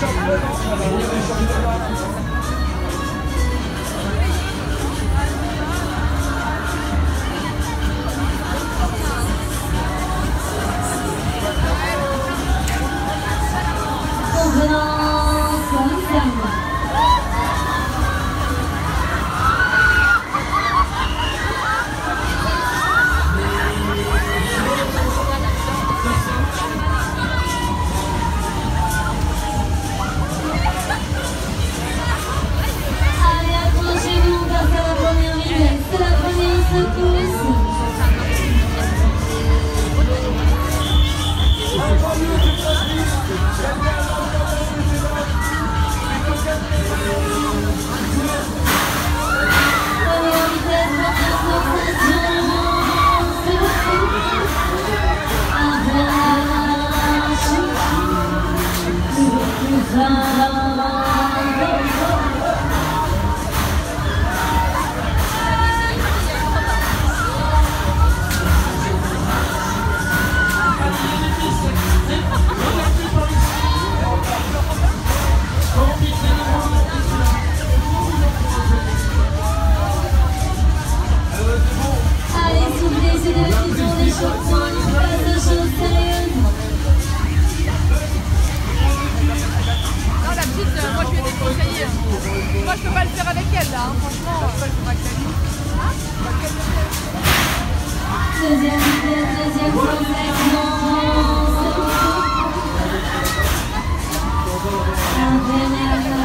championnat, 嗯 accrochez-vous, cramponnez-vous,